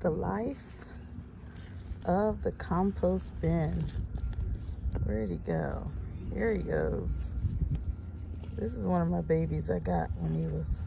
the life of the compost bin. Where'd he go? Here he goes. This is one of my babies I got when he was